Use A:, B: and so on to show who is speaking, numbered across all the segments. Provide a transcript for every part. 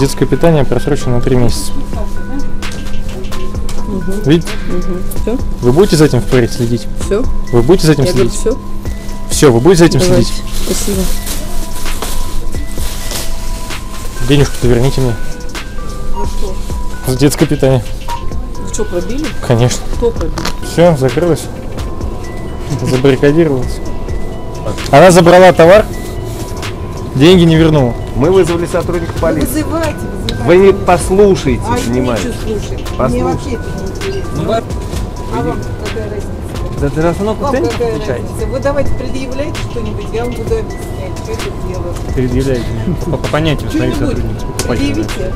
A: Детское питание просрочено на 3 месяца. Видите?
B: Все?
A: Вы будете за этим впредь следить?
B: Все?
A: Вы будете за этим
B: Я говорю,
A: следить?
B: все?
A: Все, вы будете за этим
B: Давайте.
A: следить?
B: Спасибо.
A: Денежку-то верните мне. За детское питание.
B: Вы что, пробили?
A: Конечно.
B: Кто пробил?
A: Все, закрылось. Забаррикадировалось. Она забрала товар, деньги не вернула.
C: Мы вызвали сотрудника полиции.
D: Вызывайте, вызывайте.
C: Вы не послушайте
D: А я
C: внимательно.
D: ничего слушать.
C: Послушай.
D: Мне вообще это не интересно. А вам какая разница?
C: Да ты расстановку
D: Вам
C: ценник
D: какая
C: отвечай.
D: разница? Вы давайте предъявляйте что-нибудь, я вам буду объяснять, что это дело.
A: Предъявляйте. По, по понятию
D: Что-нибудь предъявите.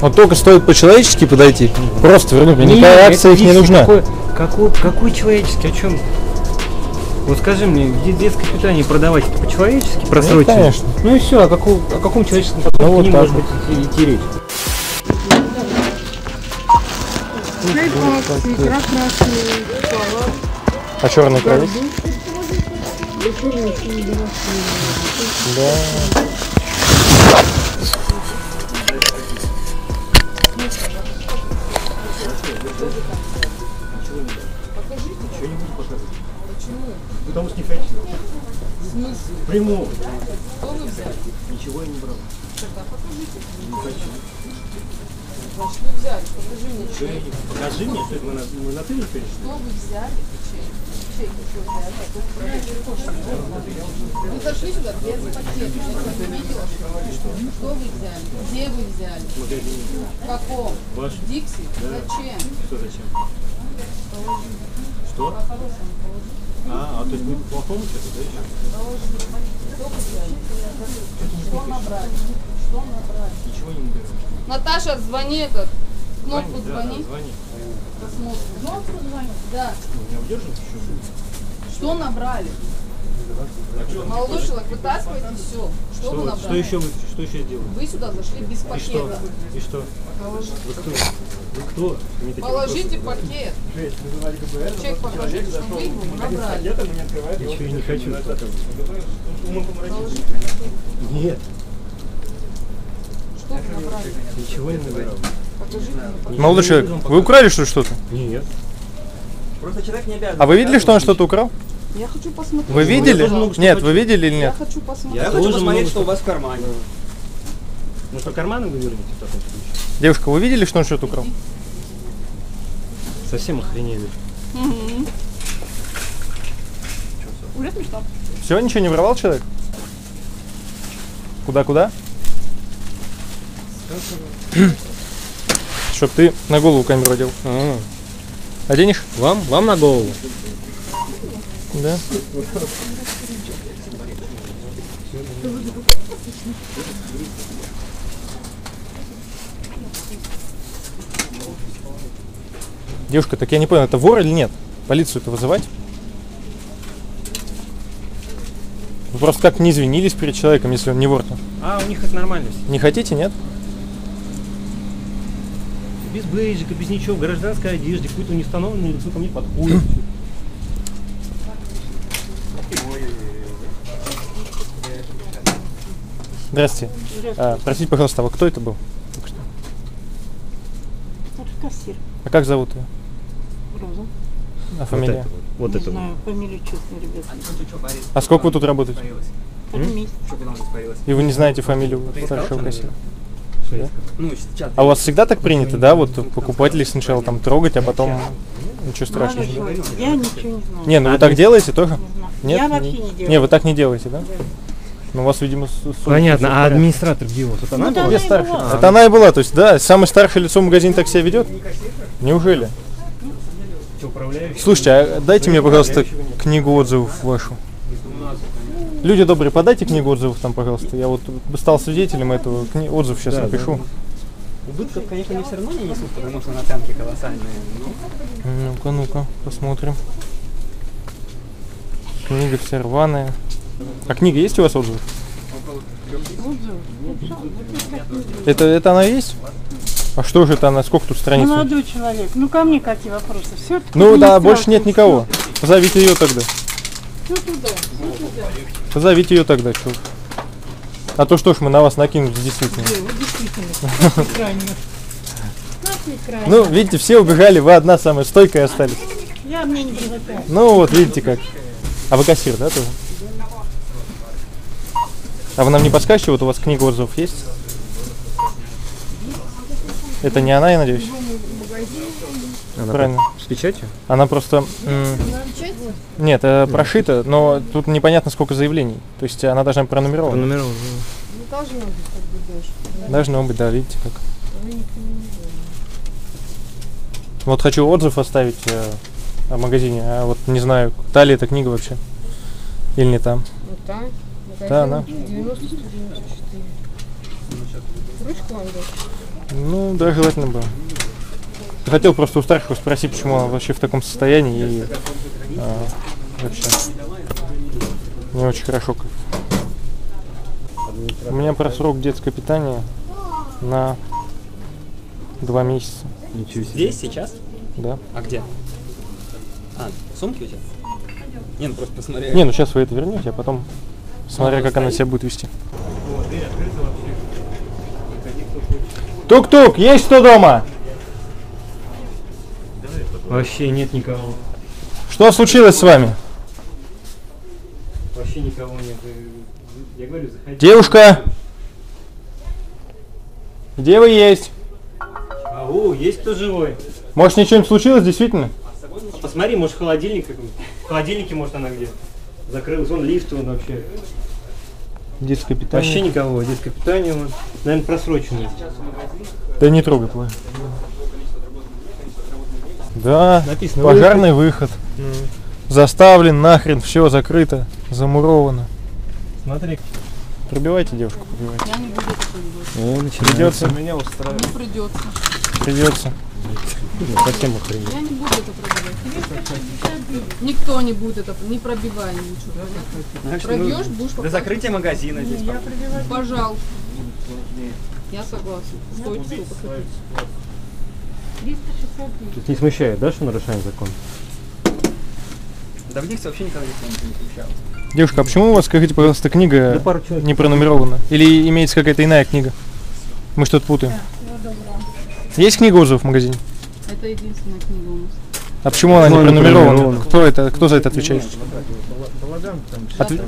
A: Вот только стоит по-человечески подойти, просто вернуть. Мне никакая акция их не нужна.
E: Какой, какой, какой человеческий? О чем? Вот скажи мне, где детское питание продавать это по-человечески просрочено?
A: конечно.
E: Ну и все, о каком, о каком человеческом подходе
A: Ну, вот
E: не
A: так
E: может быть идти, идти речь?
A: А черный кровь? Да.
E: Прямого. Ничего я не брал. Покажи мне, что это мы на, мы на ты не перешли.
F: Вы зашли сюда без пакета, ты ведешь. Что вы взяли? Где вы взяли? В каком?
E: Ваш?
F: В Дикси? Зачем?
E: Что зачем? Что? А, а то есть мы по-плохому что-то, да, еще?
F: Что набрали? Что набрали?
E: Ничего не наберем.
F: Наташа, звони этот. Кнопку звони.
E: да, звони.
F: Посмотрим. Кнопку звони? Да.
E: Ну, меня удержишь еще?
F: Что набрали? Молодой человек, вытаскивайте все. Что,
E: Что,
F: вы набрали?
E: что еще вы, что еще сделали?
F: Вы сюда зашли без
E: И что?
F: пакета.
E: И что? Вы кто? Вы кто?
F: Положите пакет. Чек покажите, что вы его набрали.
E: Ничего я не хочу. Нет,
F: Что вы набрали?
E: ничего не набирал.
A: Молодой человек, вы украли что ли что-то?
E: Нет.
C: Просто человек не обязан.
A: А вы видели, что он что-то украл?
F: Я хочу посмотреть.
A: Вы видели?
E: тоже много
A: Нет,
E: хочу.
A: вы видели или
F: Я
A: нет?
F: хочу посмотреть.
C: Я
E: Тоже
C: хочу посмотреть,
E: много
C: что у вас в кармане.
E: Ну что, карманы вы вернете в таком случае?
A: Девушка, вы видели, что он что-то украл?
E: Совсем охренели.
F: Уже смешно.
A: Все, ничего не воровал человек? Куда-куда? Чтоб ты на голову камеру одел. Оденешь?
E: Вам? Вам на голову?
A: Да. Девушка, так я не понял, это вор или нет? Полицию-то вызывать? Вы просто как не извинились перед человеком, если он не вор-то?
E: А, у них это нормально все.
A: Не хотите, нет?
E: Без бейджика, без ничего, гражданской одежде, какое-то неустановленное лицо ко мне подходит.
A: Здравствуйте. А, простите, пожалуйста, а вы кто это был?
G: Кассир.
A: А как зовут ее?
G: Роза.
A: А фамилия?
E: Вот это вот. Вот
G: не
E: это вот.
G: знаю, фамилию честно, ребята.
A: А сколько вы тут работаете?
G: Месяц.
A: И вы не знаете фамилию старшего кассира? Да?
C: Ну.
A: А у вас всегда так принято, да? Вот покупателей сначала там трогать, а потом ничего страшного.
G: Молодой человек, Я ничего не знаю.
A: Не, ну вы так делаете тоже? Нет?
G: Я вообще не делаю.
A: Не, вы так не делаете, да? Ну у вас, видимо, с- с- совесть
E: Понятно, а администратор где у вас? Вот она
G: Ну, да,
E: была?
G: Она и была.
A: Это она и была, то есть, да, самое старшее лицо в магазине так себя ведет? Неужели? Слушайте, а дайте мне, пожалуйста, книгу отзывов вашу. Люди добрые, подайте книгу отзывов там, пожалуйста. Я вот стал свидетелем этого. Кни- отзыв сейчас
E: Да,
A: напишу.
C: Убытков, конечно, они все равно не несут, потому что наценки колоссальные. Ну,
A: Ну-ка, ну-ка, посмотрим. Книга вся рваная. А книга есть у вас отзывы? Это, это она есть? А что же это она? Сколько тут страниц?
G: Молодой человек, ну ко мне какие вопросы? Все,
A: Ну да, больше нет никого. Позовите ее тогда.
G: Ну туда.
A: Позовите ее тогда, что. А то что ж мы на вас накинулись действительно. Ну, видите, все убежали, вы одна самая стойкая остались.
G: Я мне не.
A: Ну вот, видите как. А вы кассир, да, тоже? А вы нам не подскажете, вот у вас книга отзывов есть? Это не она, я надеюсь?
E: Она
A: Правильно.
E: С печатью?
A: Она просто... Нет, э, прошита, но тут непонятно сколько заявлений. То есть она должна быть пронумерована.
E: Пронумерована.
A: Должно быть, да, видите как. Вот хочу отзыв оставить э, о магазине, а вот не знаю, та ли эта книга вообще. Или не там.
B: Вот там.
A: Да, она.
B: 90 194. Ручку вам дать?
A: Ну, да, желательно бы. Я Хотел просто у старшего спросить, почему он вообще в таком состоянии и а, вообще не очень хорошо. как. У меня просрок детское питание на два месяца,
E: Ничего себе.
C: Здесь, сейчас?
A: да.
C: А где? А, сумки у тебя? Не, ну просто посмотри.
A: Не, ну сейчас вы это вернете, а потом смотря как она себя будет вести. Тук-тук, есть кто дома?
E: Вообще нет никого.
A: Что случилось с вами?
E: Вообще никого нет. Я говорю, заходи.
A: Девушка! Где вы есть?
E: Ау, есть кто живой?
A: Может, ничего не случилось, действительно?
E: А посмотри, может холодильник какой В холодильнике, может, она где? Закрылась, вон лифт, он вообще.
A: Детское питание.
E: Вообще никого. Детское питание, вон. Наверное, просроченное.
A: Да не трогай, плохо. Да,
E: Написано,
A: пожарный выход. Заставлен нахрен, все закрыто, замуровано.
E: Смотри.
A: Пробивайте девушку, пробивайте.
B: Я не буду это пробовать.
E: О, начинается.
A: Придется,
B: Не придется.
A: придется.
E: Совсем охренеть.
B: Я не буду это пробовать. Никто не будет это, не пробивай ничего.
C: Значит,
B: Пробьешь,
C: ну,
B: будешь
C: До закрытия магазина здесь.
B: Пожалуйста. Я согласна. Стойте, сколько хотите.
G: 369.
E: Тут не смущает, да, что нарушаем закон?
C: Да в них вообще никогда не включал.
A: Девушка, а почему у вас, скажите, пожалуйста, книга
E: Да
A: не пронумерована? Или имеется какая-то иная книга? Мы что-то путаем. Есть книга отзывов в магазине?
B: Это единственная книга у нас.
A: А почему она не
E: не
A: пронумерована?
E: пронумерована?
A: Кто это? Кто за это отвечает? Отве-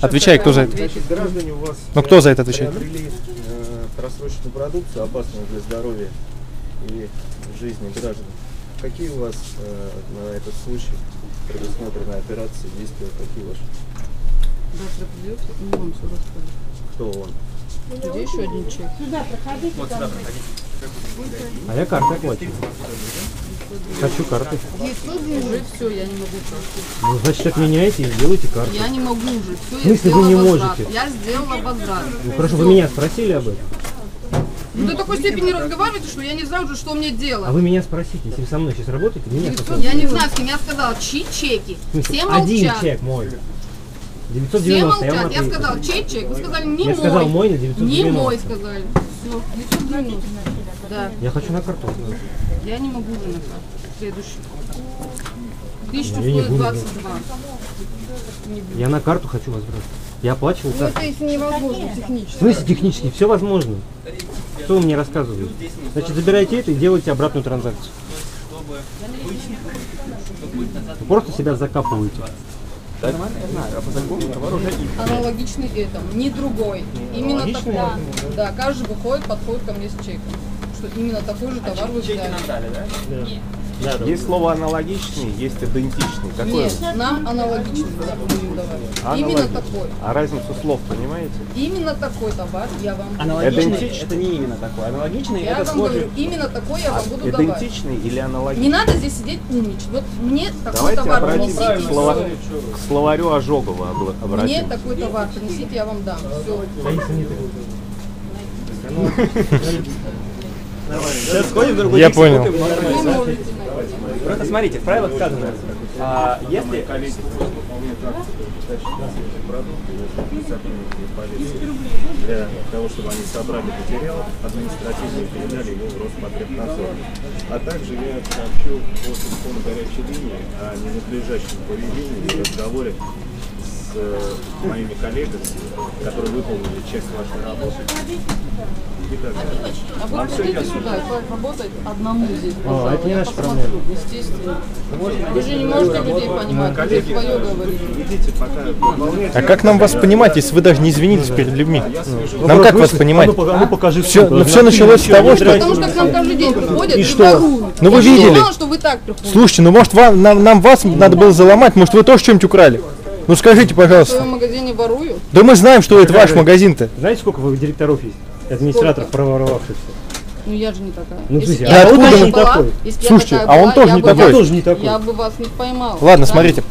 A: Отвечай, кто за это?
H: Значит, граждане у вас
A: Ну кто за это отвечает?
H: приобрели э, просроченную продукцию, опасную для здоровья и жизни граждан. Какие у вас э, на этот случай предусмотрены операции, действия, какие ваши?
B: Завтра придете, мы вам все расскажем.
H: Кто он?
B: Где еще один чек?
G: Сюда проходите. там.
E: А я картой оплачу. Хочу карты.
B: Уже все, я не могу просто.
E: Ну, значит, отменяйте и сделайте карту.
B: Я не могу уже. Все,
E: В
B: я
E: смысле вы не
B: возврат.
E: можете?
B: Я сделала возврат.
E: Ну, хорошо, вы меня спросили об этом.
B: Ну, до такой степени разговариваете, что я не знаю уже, что мне
E: А
B: делать.
E: вы меня спросите, если вы со мной сейчас работаете, меня
B: Я
E: спросите.
B: не знаю, с кем я сказала, чьи чеки. Все
E: один
B: молчат.
E: чек мой.
B: Все
E: 990, я вам
B: молчат. Я
E: ответил.
B: сказала, чей чек? Вы сказали, не
E: Я
B: мой.
E: сказал мой на
B: Не
E: 990.
B: мой, сказали. Все, 990. Да,
E: Я хочу на карту.
B: я не могу уже на карту. Следующий.
E: Я не буду
B: 1122.
E: Я на карту хочу возврат. Я оплачивал
B: Ну, это если невозможно
E: В
B: технически.
E: смысле технически? Все возможно. Что вы мне рассказываете? Значит, забирайте это и делайте обратную транзакцию. Вы просто себя закапываете.
B: Аналогичный этому, не другой. Именно
E: Аналогичный
B: такой. Да, каждый выходит, подходит ко мне с чеком. Что именно такой же товар вы взяли.
I: Есть слово аналогичный, есть идентичный. Какой?
B: Нет, нам аналогичный да, будем давать. Именно
I: Аналогичный.
B: такой.
I: А разницу слов понимаете?
B: Именно такой товар я вам
C: Аналогичный
I: Идентичный.
C: это не именно такой. Аналогичный
B: Я
C: это
B: вам
C: схожий.
B: говорю, именно такой я вам буду давать.
I: Идентичный или
B: Не
I: аналогичный?
B: надо здесь сидеть умничать. Вот мне такой
I: Давайте
B: товар
I: обратимся
B: принесите.
I: к, слова- к словарю Ожогова обла-
B: Мне
I: обратимся.
B: такой товар принесите, я вам дам. Все.
C: Сейчас сходим в другой
A: Я понял.
C: Просто смотрите, в правилах сказано, а, если
H: продукты сотрудники полиции для того, чтобы они собрали материал административный и передали его в Роспотребнадзор. А также я сообщу по телефону горячей линии о ненадлежащем поведении в разговоре с э, моими коллегами, которые выполнили часть вашей работы.
B: А вы
H: ясно?
B: сюда и поработать одному здесь,
E: А,
B: пожалуйста.
E: это не
B: Я
E: наша
B: посмотрю,
E: проблема.
B: естественно. Вы же не можете людей понимать, вы
H: Коллеги,
B: свое говорите.
A: А как нам вас понимать, если вы даже не извинились перед людьми?
H: Свяжусь.
A: Нам как вас понимать?
E: А ну, а ну покажи
A: Все, ну, все началось с того,
E: не
A: что...
B: Потому что к нам каждый день приходят
E: И
B: и,
E: что?
B: воруют.
A: Ну, вы видели.
B: знала, что вы так приходите.
A: Слушайте, ну может вам, нам, нам вас надо было заломать, может вы тоже что-нибудь украли? Ну скажите,
B: В
A: пожалуйста.
B: своем магазине ворую.
A: Да мы знаем, что это ваш магазин-то.
E: Знаете, сколько вы директоров есть? Администраторов, проворовавшихся.
B: Ну я же не такая.
E: Ну,
B: Если
E: слушайте,
B: я
A: а он
B: такая
A: тоже
E: не такой.
B: если бы я
A: Слушайте,
B: такая
A: а он
B: была,
A: тоже
B: я
A: не
B: бы
A: такой.
B: вас-
E: Я тоже не такой.
B: Я бы вас не поймала.
A: Ладно,
B: Правильно?
A: смотрите,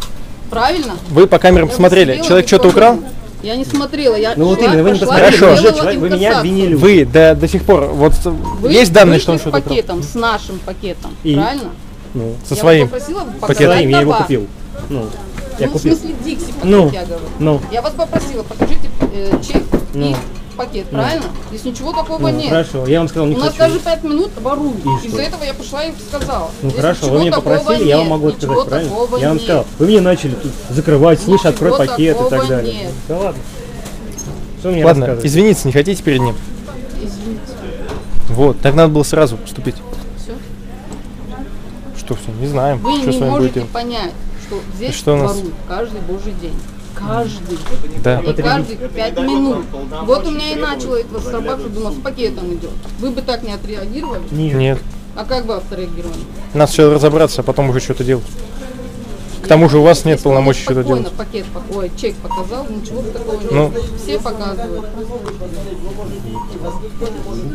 B: Правильно?
A: вы по камерам
B: Я
A: смотрели,
B: сидела
A: человек что-то украл?
B: Я не смотрела, я
E: Ну вот именно, вы не посмотрели,
A: Хорошо.
B: сделала
E: человек, вы меня обвинили.
A: Вы до, до сих пор, вот
B: Вы
A: есть данные, что он что-то
B: с
A: украл?
B: пакетом, с нашим пакетом,
E: И?
B: правильно?
E: Ну,
A: Со
B: я
A: своим. пакетом.
E: своим, я его купил. Ну, я
B: ну, в смысле Дикси пакет,
E: Ну.
B: я говорю.
E: Ну,
B: Я вас попросила, покажите э, чек
E: Ну.
B: и пакет, правильно? Здесь ничего такого
E: ну,
B: нет.
E: хорошо, я вам сказал, не
B: У нас
E: хочу.
B: даже пять минут воруют. Из-за этого я пошла и сказала.
E: Ну
B: Здесь
E: хорошо, вы меня попросили, я вам
B: нет,
E: могу
B: ничего
E: сказать, правильно? Я вам
B: нет.
E: сказал, вы мне начали тут закрывать, слышь,
B: Ничего
E: открой пакет и так далее.
B: нет.
E: Да ладно. Что мне
A: Ладно, извиниться не хотите перед ним?
B: Извините.
A: Вот, так надо было сразу поступить.
B: Все.
A: Что все, не знаем,
B: Вы
A: что
B: не
A: с вами будет
B: можете
A: делать.
B: понять, что здесь
A: что
B: воруют каждый божий день. Каждый.
A: Да.
B: И каждые пять минут. Вот у меня и начало это срабатывать, думала, с пакетом идет. Вы бы так не отреагировали?
E: Нет.
A: Нет.
B: А как бы отреагировали?
A: Нас все разобраться, а потом уже что-то делать. К тому же у вас нет полномочий что-то делать.
B: пакет, ой, чек показал, ничего такого нет.
A: Ну.
B: Все показывают.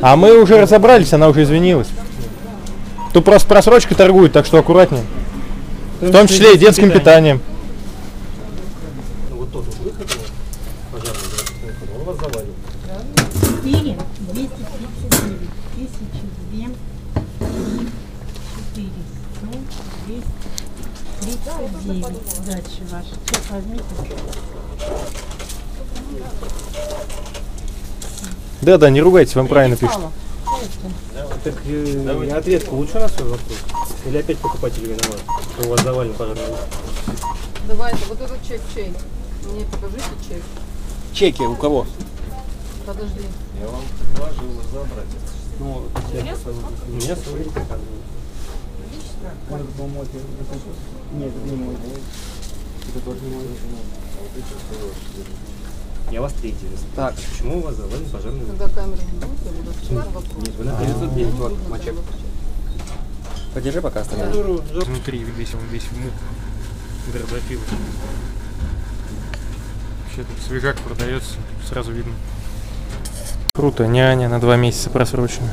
A: А мы уже разобрались, она уже извинилась. Тут просто просрочкой торгуют, так что аккуратнее. В том числе и детским питанием.
G: Четыре, двести тридцать девять, тысячи две, три, четыре, сто, двести тридцать девять. Дальше ваш. Сейчас возьмите.
A: Да, да, не ругайтесь, вам правильно пишут.
E: Так э, я ответ получу на свой вопрос? Или опять покупатель виноват, что у вас завален пожарный?
B: Давайте, вот этот чек чей? Мне покажите чек.
C: Чеки у кого?
B: Подожди.
J: Я вам предложил забрать.
E: Ну, у меня свой показывает. Нет, это не мой. Это тоже не мой. Я вас третий раз.
C: Так.
E: Почему у вас завален пожарный?
B: Когда камера не будет, я буду отвечать на вопрос.
E: Нет, вы на 909 вот мачек.
C: Подержи пока оставляю.
A: Внутри весь он весь в мух. Дрозофил. Вообще тут свежак продается, сразу видно. Круто, няня на два месяца просрочена.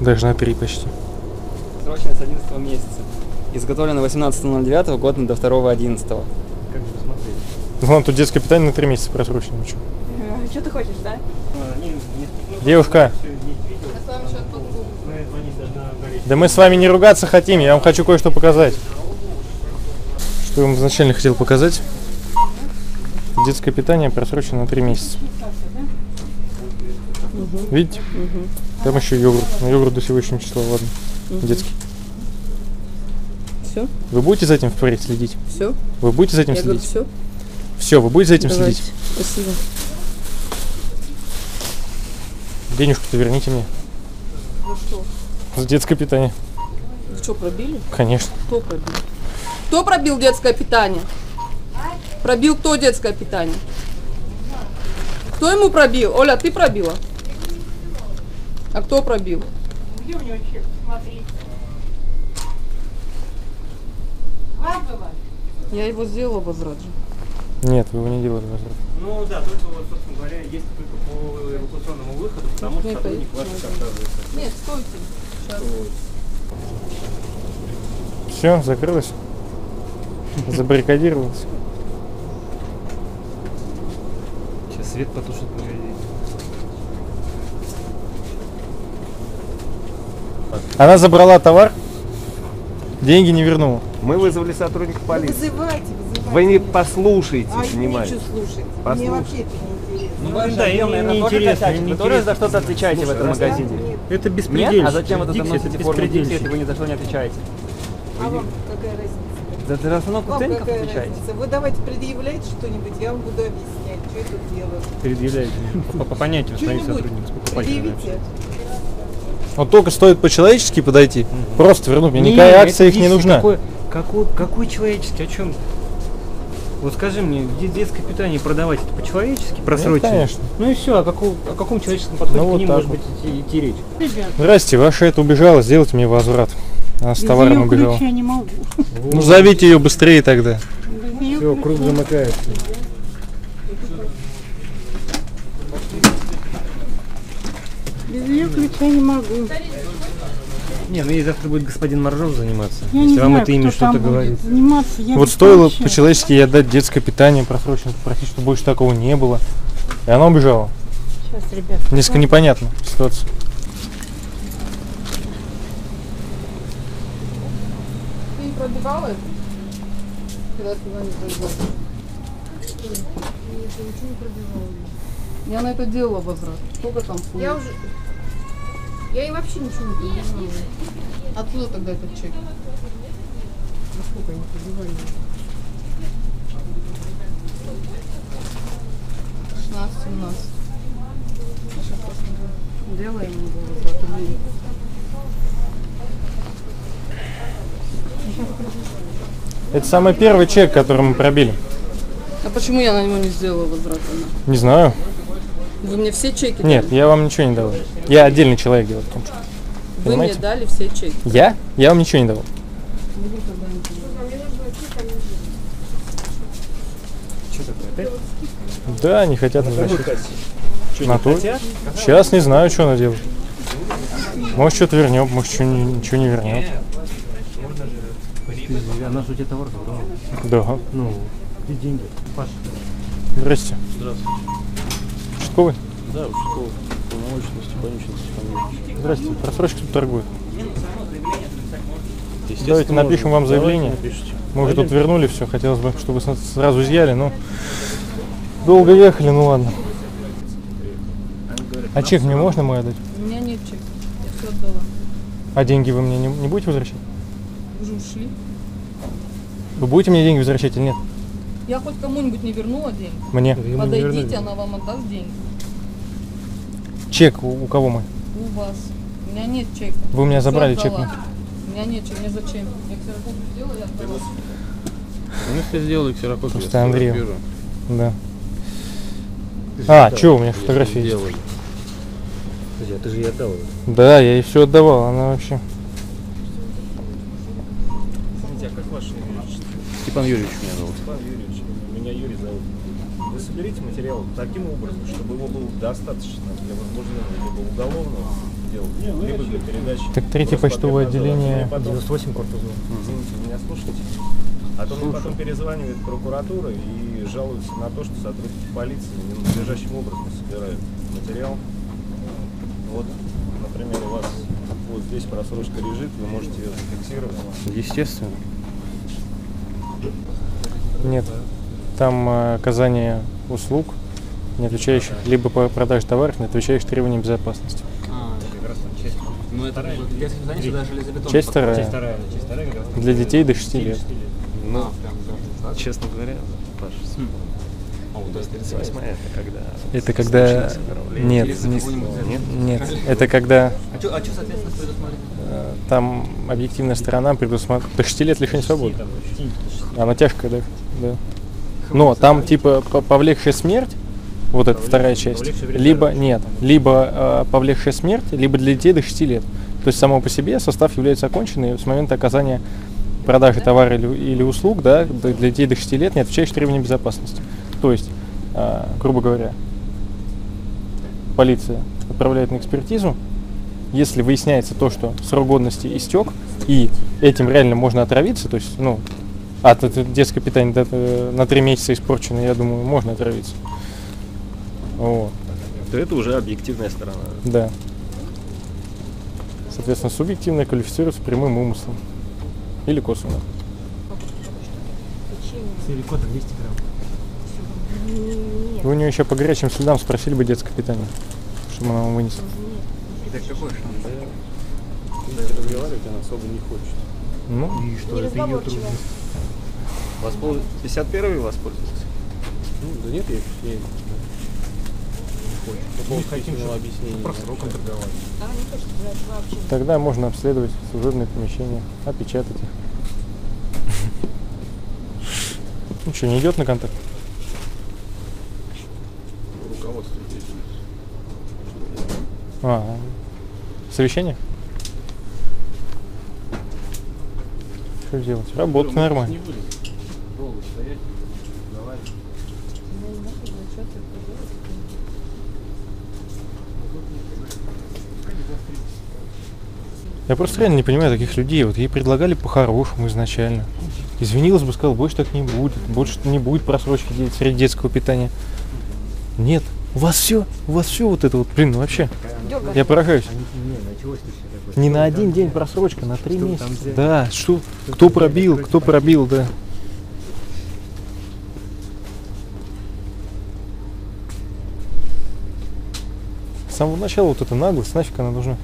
A: Даже на три почти.
C: Срочно с 11 месяца. Изготовлено 18.09, год до 2.11.
E: Как же посмотреть?
A: Вон тут детское питание на три месяца просрочено. Ну?
F: Что ты хочешь, да?
E: А, не,
A: Девушка,
E: горячий.
A: да мы с вами не ругаться хотим, я вам хочу кое-что показать. Что я вам изначально хотел показать. Детское питание просрочено на три месяца. Видите? Там еще йогурт. Но йогурт до сегодняшнего числа, ладно. Детский.
B: Все?
A: Вы будете за этим впредь следить?
B: Все?
A: Вы будете за этим
B: Я говорю,
A: следить?
B: все?
A: Все, вы будете за этим
B: Давайте.
A: следить?
B: Спасибо.
A: Денежку-то верните мне.
B: Ну что?
A: За детское питание.
B: Вы что, пробили?
A: Конечно.
B: Кто пробил? Кто пробил детское питание? Пробил кто детское питание? Кто ему пробил? Оля, ты пробила? А кто пробил?
G: Где у него чек? Смотри. Вам было?
B: Я его сделала возврат же.
A: Нет, вы его не делали возврат.
E: Ну да, только вот, собственно говоря, есть только по эвакуационному выходу, потому что
B: Не
E: сотрудник ваш отказывается.
B: Нет, стойте. Сейчас.
A: Все, закрылось. Забаррикадировалось.
E: Сейчас свет потушит, погоди.
A: Она забрала товар, деньги не вернула.
H: Мы вызвали сотрудника полиции.
D: Вызывайте, вызывайте.
H: Вы не послушаете,
D: А мне
H: внимание.
D: что слушать? Мне
H: Послушай.
D: вообще это не интересно.
C: Ну,
E: Да,
C: ваш
E: им
C: отдел,
E: не интересно, не
C: Вы тоже
E: интересно.
C: за что-то отвечаете в этом магазине?
E: Это
C: Нет?
E: беспредельщик.
C: А зачем вы тогда носите
E: это
C: форму Дикси, если вы ни за что не отвечаете?
D: А вам какая разница?
E: За, за расстановку ценников
D: какая
E: отвечаете?
D: разница? Вы давайте предъявляйте что-нибудь, я вам буду объяснять, что я тут делаю.
E: Предъявляете. По, по понятию
D: Что-нибудь
E: сотрудников, с покупателями.
D: предъявите.
A: Вот только стоит по-человечески подойти, просто вернуть мне.
E: Не,
A: Никакая акция их не нужна.
E: Какой, какой, какой человеческий? О чем? Вот скажи мне, где детское питание продавать это по-человечески, просроченное?
A: конечно.
E: Ну и все, о каком, о каком человеческом подходе
A: Ну,
E: к
A: вот
E: ним
A: так
E: может
A: вот.
E: быть идти, идти речь?
G: Ребят,
A: Здрасте, ваша это убежала, сделайте мне возврат. Она с
G: без
A: товаром убежала.
G: я не могу.
A: Ну зовите ее быстрее тогда.
E: Все, круг замыкается.
G: Без ее ключа не могу.
E: Не, ну ей завтра будет господин Моржов заниматься.
G: Я
E: если
G: не
E: вам
G: знаю,
E: это имя что-то говорит.
G: заниматься. Я
A: Вот стоило
G: ключа.
A: по-человечески ей отдать детское питание просроченное, попросить, чтобы больше такого не было. И она убежала.
G: Сейчас, ребят.
A: Несколько непонятно ситуация.
B: Ты не пробивала это? Когда ты туда не пробивала? Я на это делала возврат. Сколько там?
F: Я уже... Я и вообще ничего не понимаю.
B: Откуда тогда этот чек?
F: Насколько они пробивали.
B: 16, 17. Я сейчас посмотрю. Делаем его нет?
A: Это самый первый чек, который мы пробили.
B: А почему я на него не сделала возврат?
A: Не знаю.
B: Вы мне все чеки
A: Нет,
B: дали?
A: я вам ничего не давал. Я отдельный человек дело в том, что.
B: Вы мне
A: Понимаете?
B: дали все чеки.
A: Я? Я вам ничего не давал. Да, не хотят возвращать. На то. Сейчас не знаю, что она делает. Может, что-то вернем, может, что ничего не вернем.
E: Она же у тебя товар забрала.
A: Да.
E: Ну, где деньги? Паша.
A: Здрасте.
K: Здравствуйте.
A: Участковый?
K: Да, участковый. Полномочный Степанючин Степан Юрьевич.
A: Здрасте. Просрочка тут торгует. Давайте напишем вам заявление. Мы уже тут вернули все. Хотелось бы, чтобы сразу изъяли, но долго ехали, ну ладно. А чек мне можно мой отдать?
B: У меня нет чека. Я все отдала.
A: А деньги вы мне не, не будете возвращать?
B: Вы же ушли.
A: Вы будете мне деньги возвращать или нет?
B: Я хоть кому-нибудь не вернула деньги?
A: Мне.
B: Подойдите, она вам отдаст деньги.
A: Чек у, у кого мой?
B: У вас. У меня нет чека.
A: Вы у меня забрали чек, ну.
B: У меня нет чека. Мне зачем? Я ксерокопию сделала, я отдала.
K: Ну, если сделали ксерокопию,
A: Просто Андрею.
K: сфотографирую.
A: Да. А, что у меня фотографии есть?
E: Подожди, а ты же ей отдал.
A: Да, я ей все отдавал, она вообще.
H: Смотрите, а как ваше имя?
K: Степан Юрьевич меня зовут.
H: Степан Юрьевич, меня Юрий зовут. Вы соберите материал таким образом, чтобы его было достаточно для возбуждения либо уголовного дела, либо для передачи.
A: Так третье почтовое отделение.
H: Меня потом-
E: 98 корпус был.
H: Извините, вы меня слушаете? А то мне потом перезванивает прокуратура и жалуются на то, что сотрудники полиции ненадлежащим образом собирают материал. Вот, например, у вас вот здесь просрочка лежит, вы можете ее зафиксировать.
K: Естественно.
A: Нет. Там э, оказание услуг, не отвечающих, либо по продаже товаров, не отвечающих требованиям безопасности.
C: А, это как раз там часть. Ну, это детское питание сюда железобетон.
A: Часть вторая.
C: Часть вторая, да, часть вторая как раз.
A: Для детей до 6 лет.
K: Ну,
C: А, прям, да.
K: честно говоря, Паш,
C: А, вот, то есть
K: 38 это когда...
A: Нет, не-
K: нет.
A: Это когда
C: А что, а что, соответственно, предусмотрено?
A: э, там объективная сторона предусматривает до 6 лет лишения свободы. Она тяжкая, да. да. Но там типа по- повлекшая смерть, вот это вторая часть, либо нет, либо э, повлекшая смерть, либо для детей до 6 лет. То есть само по себе состав является оконченным с момента оказания продажи товара или, или услуг, да, для детей до 6 лет, не отвечающих требованиям безопасности. То есть, э, грубо говоря, полиция отправляет на экспертизу, если выясняется то, что срок годности истек, и этим реально можно отравиться, то есть, ну, а т- т- детское питание да, на три месяца испорчено, я думаю, можно отравиться. Вот,
K: То это уже объективная сторона.
A: да. Соответственно, субъективное квалифицируется прямым умыслом. Или косвенно.
E: Силикота 200 грамм.
A: Вы у нее еще по горячим следам спросили бы детское питание, чтобы она вам вынесла.
C: Так какой шанс?
H: Разговаривать она особо не хочет.
A: Ну,
E: И что, это ее трудность.
K: Воспол...
C: 51 воспользовался?
K: Ну, да нет, я, я не хочу. Такого письменного объяснения.
E: Про сроком торговать.
A: Тогда можно обследовать служебные помещения, опечатать их. Ну что, не идет на контакт?
K: Руководство деятельности.
A: А, совещание? Что делать? Работа нормально.
K: Не будем долго стоять, разговаривать.
A: Я просто реально не понимаю таких людей. Вот ей предлагали по-хорошему изначально. Извинилась бы, сказал, больше так не будет, больше не будет просрочки среди детского питания. Нет, у вас все, у вас все вот это вот, блин, ну вообще. Я поражаюсь.
E: Не, такое.
A: Не на один день просрочка, на три месяца. Да, что, кто пробил, кто пробил, да. С самого начала вот эта наглость, нафиг она нужна?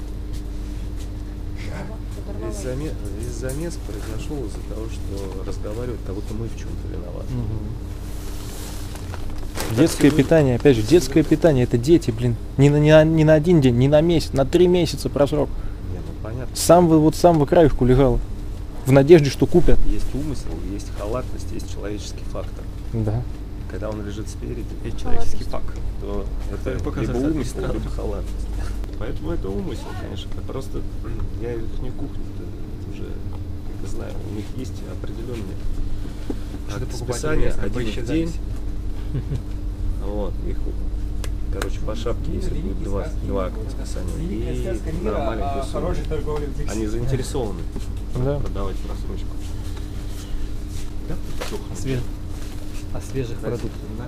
H: Весь замес, весь замес произошел из-за того, что разговаривают, как будто мы в чем-то виноваты.
A: Детское питание, опять же, детское питание, это дети, блин. Не на, не, на, не на один день, не на месяц, на три месяца просрок.
H: Не, ну понятно.
A: С самого, вот с самого краюшку лежало. В надежде, что купят.
H: Есть умысел, есть халатность, есть человеческий фактор.
A: Да.
H: Когда он лежит спереди, это человеческий факт, то это либо умысел, либо халатность. Поэтому это умысел, конечно. Просто я их не кухню уже как знаю. У них есть определенные акты списания один в день. Вот, их, короче, по шапке есть будет два, два акта списания. И на маленькую сумму. Они заинтересованы
A: Да.
H: продавать просрочку.
E: Све- А свежих продуктов?
H: на-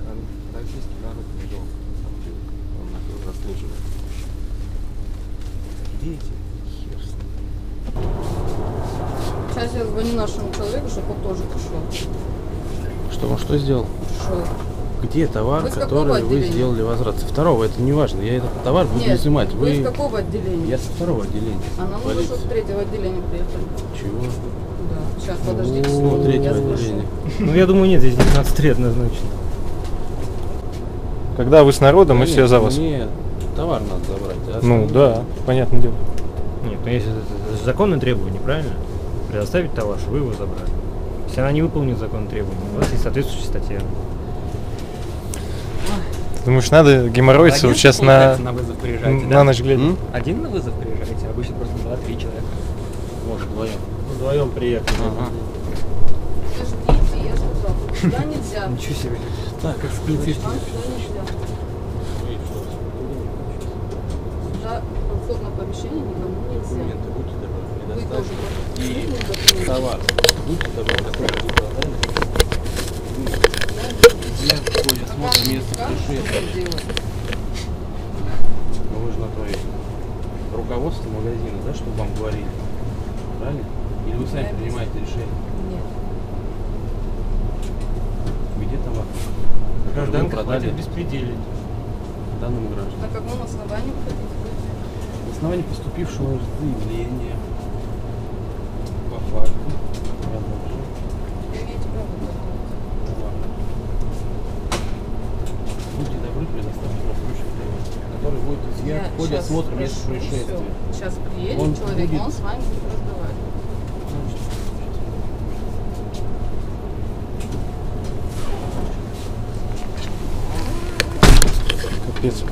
H: Российский народ не жалко. Он заслуживает. Где эти? Хер с ним.
B: Сейчас я звоню нашему человеку, чтобы он тоже пришел.
K: Что он что сделал?
B: Пришел.
K: Где товар,
B: Вы
K: который вы сделали возврат? Со второго, это не важно. Я этот товар буду
B: Нет,
K: изымать.
B: вы из
K: Вы...
B: какого отделения?
K: Я со второго отделения.
B: А нам уже
K: полиции.
B: что с третьего отделения приехали.
K: Чего?
B: Да. Сейчас, подождите.
K: О,
B: секунду, я
K: третьего отделения.
E: Ну, я думаю, нет, здесь 19 лет однозначно.
A: Когда вы с народом, мы
K: Да
A: все
K: нет,
A: за вас.
K: Мне товар надо забрать. а
A: Ну да, понятное дело.
E: Нет, ну если это, законное требование, правильно? Предоставить товар, чтобы вы его забрали. Если она не выполнит законное требование, у вас есть соответствующая статья.
A: Думаешь, надо геморроиться вот сейчас на,
C: на вызов приезжаете,
A: на
C: да?
A: ночь глядя?
K: М?
C: Один на вызов приезжаете, обычно просто два-три человека.
K: Может, вдвоем.
E: Вдвоем приехали.
K: Ага.
B: Подождите, я туда нельзя.
E: Ничего себе.
K: Так, как
B: Вам туда нельзя. Туда в помещение никому нельзя.
K: Документы. Товар. Будьте добры, продали. Для
B: Как
K: происшествия.
B: это делать?
K: Ну вы же на то и руководство магазина, да, чтобы вам говорили. Правильно? Или вы сами принимаете решение?
B: Нет.
K: Где товар?
E: Гражданка
K: продали
E: беспределить.
K: данному гражданину.
B: На каком основании?
K: На основании поступившего заявления по факту продажи
B: Вы имеете право это
K: товара. Будьте добры, предоставьте просроченный товар, который будет места
B: спрошу,
K: происшествия.
B: всё. Сейчас приедет
K: Он
B: человек,
K: будет-
B: он с вами будет разговаривать.
A: Капец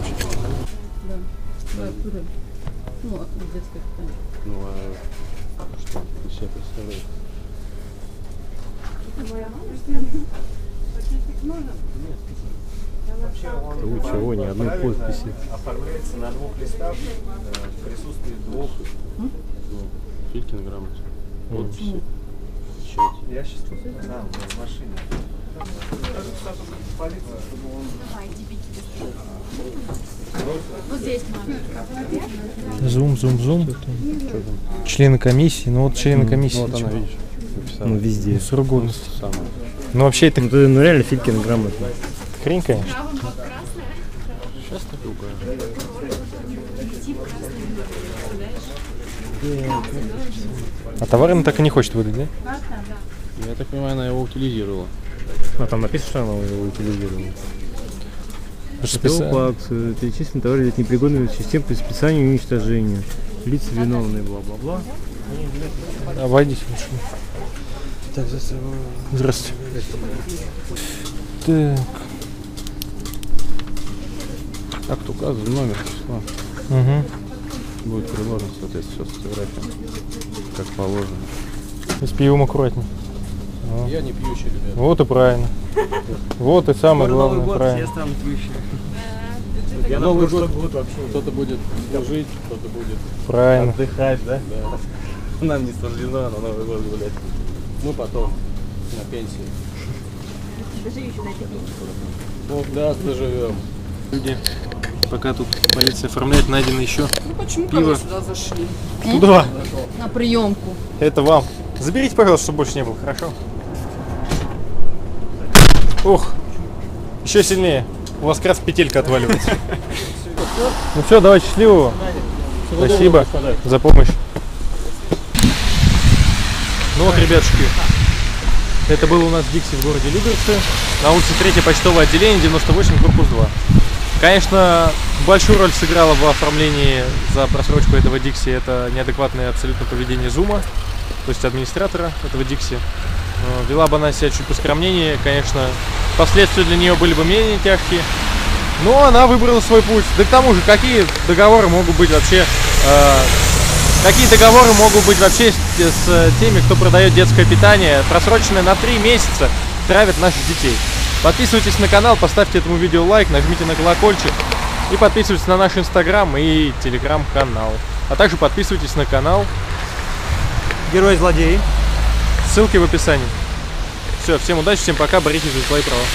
E: Вы чего, ни одной подписи.
H: Оформляется на двух листах э, в присутствии двух.
K: Ну, Филькин
B: Почему?
K: печать.
H: Я сейчас тут а, в машине.
G: Надо.
A: Зум, зум, зум. Члены комиссии, ну вот члены комиссии.
K: Вот она, видишь.
E: Ну, везде.
A: Ну, срок годности.
K: Самое.
A: Ну вообще это
E: Ну, ты, ну реально Филькин грамотный.
A: хрень, конечно. А товар она так и не хочет выдать, да?
K: Я так понимаю, она его утилизировала.
E: А там написано, что она его утилизировала.
A: Расписание.
E: ТО по акции перечислены товары непригодные систем при специальном уничтожении. Лица виновные, бла-бла-бла.
A: Обойдите машину.
K: Так, за
A: Здравствуйте. Так.
K: Акт указан, номер числа.
A: Угу.
K: Будет приложен, соответственно, все с фотографией. Как положено.
A: И с пивом аккуратней. О.
K: Я не пьющий, ребят.
A: Вот и правильно. Вот и самое
C: Скоро Новый
A: главное,
C: год,
A: правильно.
C: все станут пьющими.
H: Я на
K: Новый год
H: год вообще
K: Кто-то будет служить, кто-то будет
A: Правильно.
H: отдыхать, да?
K: Да.
H: Нам не суждено на Новый год гулять.
K: Мы потом на пенсии. Бог даст, доживем.
A: Люди, пока тут полиция оформляет, найдено еще
B: Ну почему
A: Пиво.
B: мне сюда зашли?
A: туда.
F: На приемку.
A: Это вам. Заберите, пожалуйста, чтобы больше не было, хорошо? Ух, еще сильнее. У вас как раз петелька отваливается. Ну все, давай, счастливого. Спасибо за помощь. Ну вот, ребятушки, это был у нас Дикси в городе Люберцы, на улице 3 почтовое отделение, 98, корпус 2. Конечно, большую роль сыграло в оформлении за просрочку этого Дикси это неадекватное абсолютно поведение Зума, то есть администратора этого Дикси. Э, Вела бы она себя чуть поскромнее, конечно, последствия для нее были бы менее тяжкие. Но она выбрала свой путь. Да к тому же, какие договоры могут быть вообще... э, какие договоры могут быть вообще с, с теми, кто продает детское питание, просроченное на 3 месяца, травят наших детей. Подписывайтесь на канал, поставьте этому видео лайк, нажмите на колокольчик и подписывайтесь на наш инстаграм и телеграм-канал. А также подписывайтесь на канал.
E: Герой-злодей.
A: Ссылки в описании. Все, всем удачи, всем пока, боритесь за свои права.